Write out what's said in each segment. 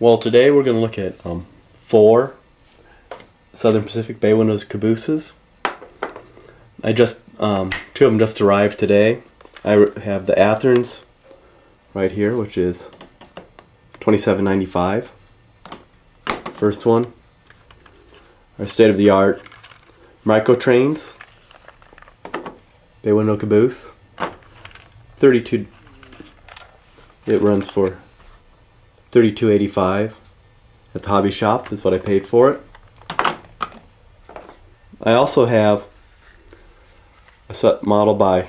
Well, today we're going to look at um, four Southern Pacific Bay Windows cabooses. I just um, two of them just arrived today. I have the Athearns right here, which is 27.95. First one, our state-of-the-art Microtrains Bay Window caboose. 32. It runs for 32.85 at the hobby shop is what I paid for it. I also have a set model by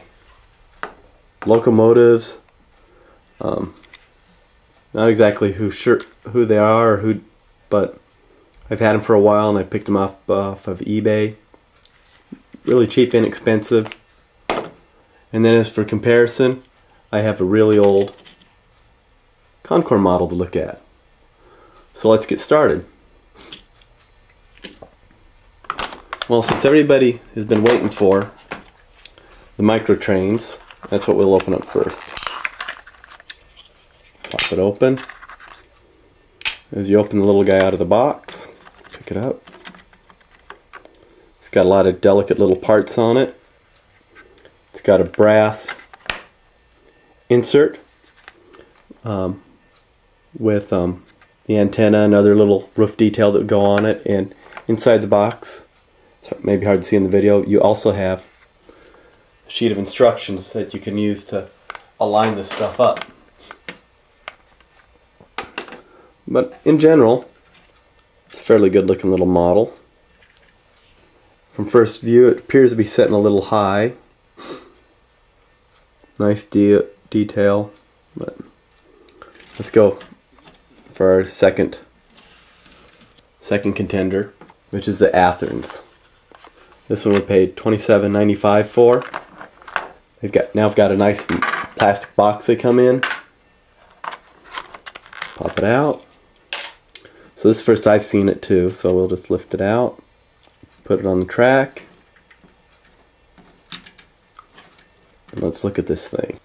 Locomotives. Um, not exactly who sure who they are or who, but I've had them for a while and I picked them off off of eBay. Really cheap, inexpensive. And then as for comparison, I have a really old Con-Cor model to look at. So let's get started. Well, since everybody has been waiting for the micro trains, that's what we'll open up first. Pop it open. As you open the little guy out of the box, pick it up. It's got a lot of delicate little parts on it. It's got a brass insert um, with um, the antenna and other little roof detail that go on it and inside the box. So maybe hard to see in the video. You also have a sheet of instructions that you can use to align this stuff up. But in general it's a fairly good looking little model. From first view it appears to be setting a little high. Nice de detail but let's go for our second second contender which is the Athearns this one we paid $27.95 for. They've got now I've got a nice plastic box they come in. Pop it out. So this first I've seen it too so we'll just lift it out put it on the track. And let's look at this thing.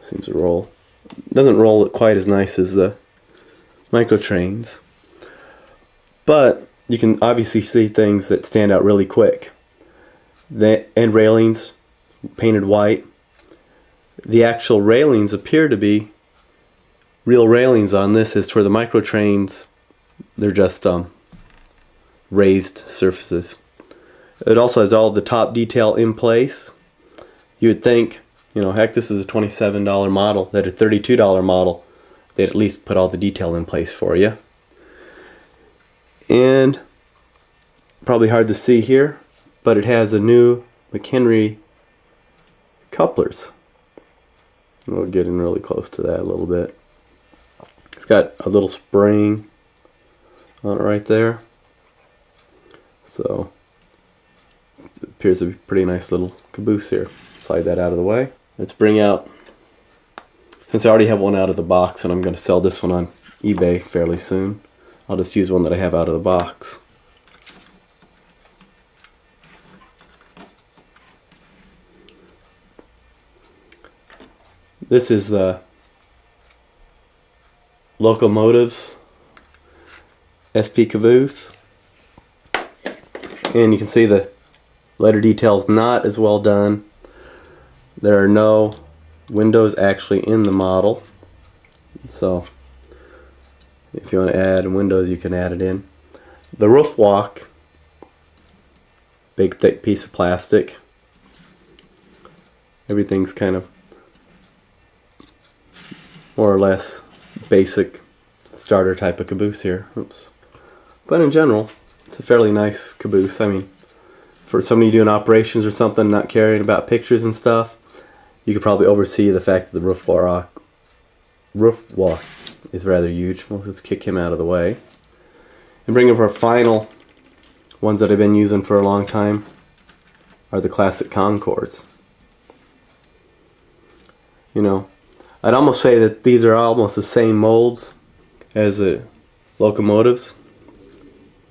Seems to roll. Doesn't roll quite as nice as the Microtrains, but you can obviously see things that stand out really quick. The end railings painted white. The actual railings appear to be real railings on this as for the Microtrains they're just um, raised surfaces. It also has all the top detail in place. You would think you know, heck, this is a $27 model, that a $32 model, they'd at least put all the detail in place for you. And probably hard to see here, but it has a new McHenry couplers. We'll get in really close to that a little bit. It's got a little spring on it right there. So it appears to be a pretty nice little caboose here. Slide that out of the way. Let's bring out, since I already have one out of the box and I'm going to sell this one on eBay fairly soon, I'll just use one that I have out of the box. This is the Locomotives SP Caboose. And you can see the letter details not as well done there are no windows actually in the model. So if you want to add windows, you can add it in. The roof walk, big thick piece of plastic. Everything's kind of more or less basic starter type of caboose here. Oops. But in general, it's a fairly nice caboose. I mean, for somebody doing operations or something, not caring about pictures and stuff, you could probably oversee the fact that the roof walk, roof walk is rather huge. Well, let's kick him out of the way. And bring up our final ones that I've been using for a long time are the classic Con-Cors. You know, I'd almost say that these are almost the same molds as the locomotives.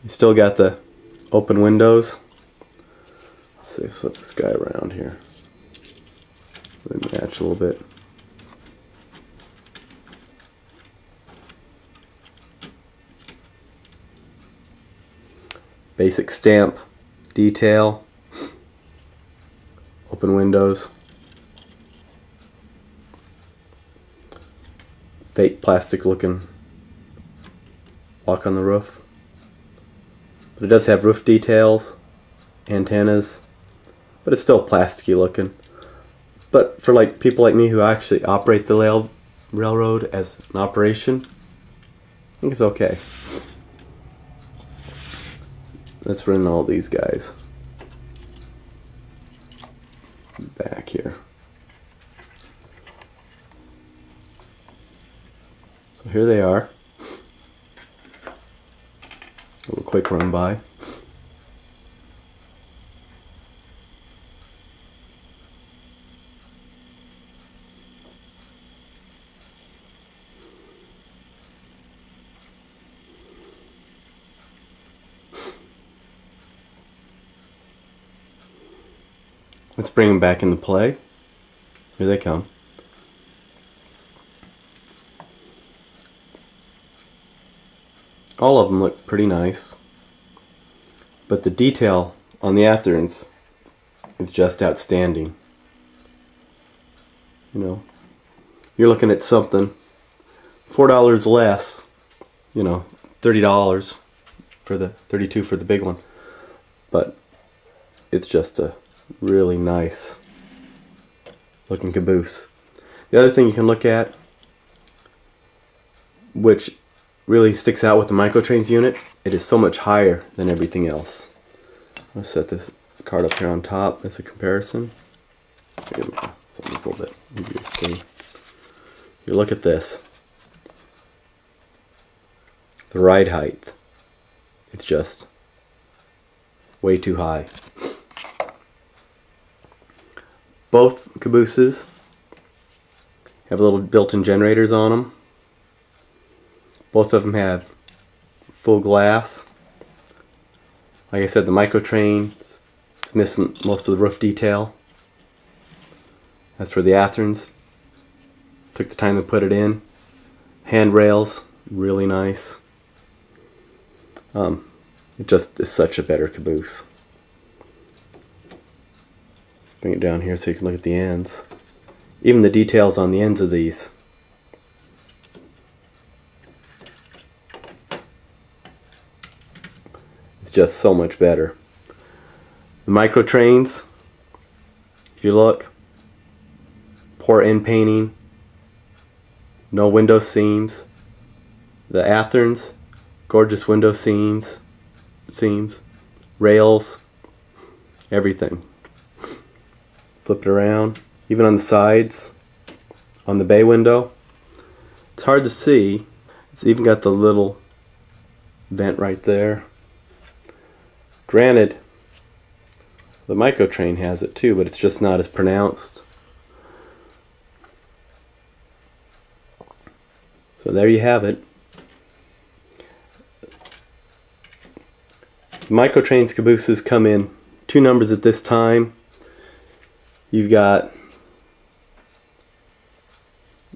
You still got the open windows. Let's see, flip this guy around here let match a little bit. Basic stamp, detail, open windows, fake plastic looking Walk on the roof. But it does have roof details, antennas, but it's still plasticky looking but for like people like me who actually operate the rail railroad as an operation I think it's okay let's run all these guys back here. So here they are. A little quick run by. Let's bring them back into play. Here they come. All of them look pretty nice. But the detail on the Athearns is just outstanding. You know, you're looking at something $4 less, you know, $30 for the 32 for the big one. But it's just a really nice looking caboose. The other thing you can look at, which really sticks out with the microtrains unit, it is so much higher than everything else. I'll set this card up here on top as a comparison. So a little bit easier to see. You look at this. The ride height. It's just way too high. Both cabooses have little built-in generators on them. Both of them have full glass. Like I said, the microtrain is missing most of the roof detail. As for the Athearns, took the time to put it in. Handrails, really nice. Um, it just is such a better caboose. Bring it down here so you can look at the ends. Even the details on the ends of these. It's just so much better. The micro trains, if you look, poor end painting, no window seams. The Athearns, gorgeous window seams, seams, rails, everything flip it around even on the sides on the bay window. It's hard to see. It's even got the little vent right there. Granted the microtrain has it too but it's just not as pronounced. So there you have it. Micro microtrains cabooses come in two numbers at this time You've got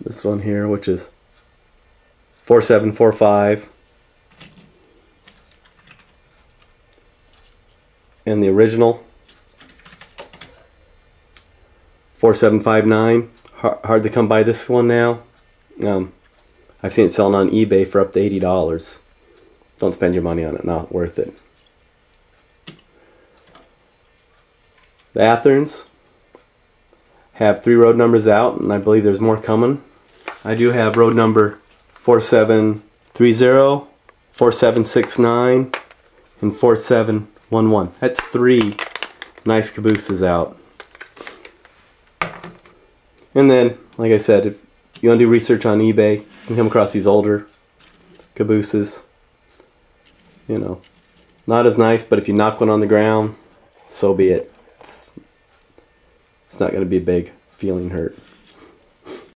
this one here, which is 4745. And the original 4759. Hard to come by this one now. Um, I've seen it selling on eBay for up to $80. Don't spend your money on it, not worth it. The Athearns have three road numbers out, and I believe there's more coming. I do have road number 4730, 4769, and 4711. That's three nice cabooses out. And then, like I said, if you want to do research on eBay, you can come across these older cabooses. You know, not as nice, but if you knock one on the ground, so be it. It's not going to be a big feeling hurt.